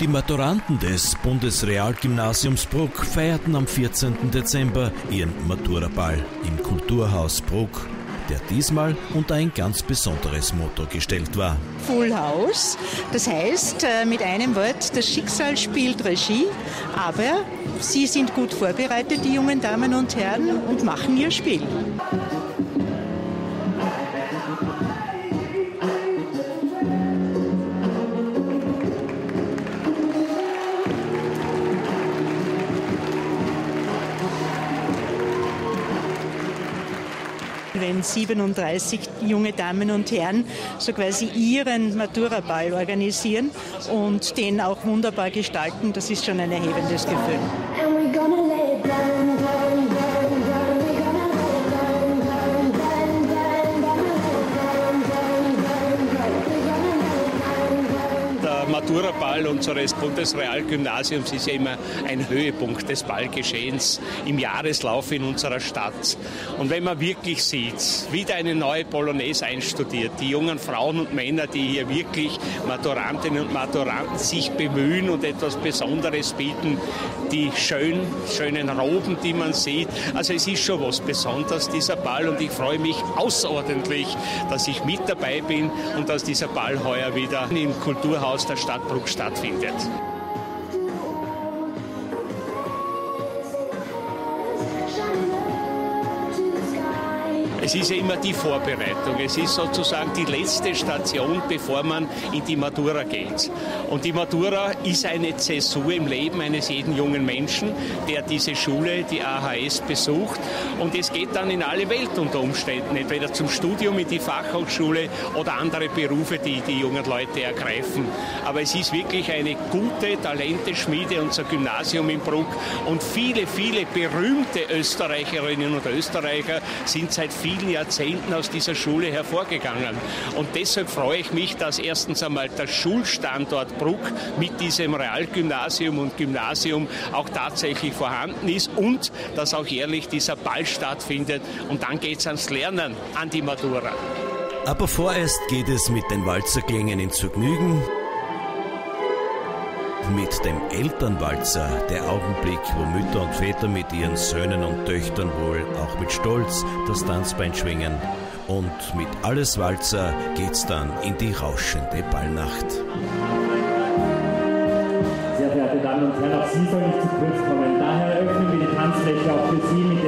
Die Maturanten des Bundesrealgymnasiums Bruck feierten am 14. Dezember ihren Maturaball im Kulturhaus Bruck, der diesmal unter ein ganz besonderes Motto gestellt war. Full House, das heißt äh, mit einem Wort, das Schicksal spielt Regie, aber Sie sind gut vorbereitet, die jungen Damen und Herren, und machen ihr Spiel. Wenn 37 junge Damen und Herren so quasi ihren Maturaball organisieren und den auch wunderbar gestalten, das ist schon ein erhebendes Gefühl. Maturaball unseres Bundesrealgymnasiums ist ja immer ein Höhepunkt des Ballgeschehens im Jahreslauf in unserer Stadt. Und wenn man wirklich sieht, wieder eine neue Polonaise einstudiert, die jungen Frauen und Männer, die hier wirklich Maturantinnen und Maturanten sich bemühen und etwas Besonderes bieten, die schön, schönen Roben, die man sieht. Also es ist schon was Besonderes, dieser Ball, und ich freue mich außerordentlich, dass ich mit dabei bin und dass dieser Ball heuer wieder im Kulturhaus der Stadt Stadtbruck stattfindet. Es ist ja immer die Vorbereitung. Es ist sozusagen die letzte Station, bevor man in die Matura geht. Und die Matura ist eine Zäsur im Leben eines jeden jungen Menschen, der diese Schule, die AHS, besucht. Und es geht dann in alle Welt unter Umständen, entweder zum Studium in die Fachhochschule oder andere Berufe, die die jungen Leute ergreifen. Aber es ist wirklich eine gute Talenteschmiede, unser Gymnasium in Bruck. Und viele, viele berühmte Österreicherinnen und Österreicher sind seit vielen vielen Jahrzehnten aus dieser Schule hervorgegangen. Und deshalb freue ich mich, dass erstens einmal der Schulstandort Bruck mit diesem Realgymnasium und Gymnasium auch tatsächlich vorhanden ist und dass auch jährlich dieser Ball stattfindet. Und dann geht es ans Lernen, an die Matura. Aber vorerst geht es mit den Walzerklängen ins Vergnügen. Mit dem Elternwalzer, der Augenblick, wo Mütter und Väter mit ihren Söhnen und Töchtern wohl auch mit Stolz das Tanzbein schwingen. Und mit Alles Walzer geht's dann in die rauschende Ballnacht. Sehr verehrte Damen und Herren, auch Sie sollen nicht zu kurz kommen. Daher öffnen wir die Tanzfläche auch für Sie mit